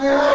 Yeah.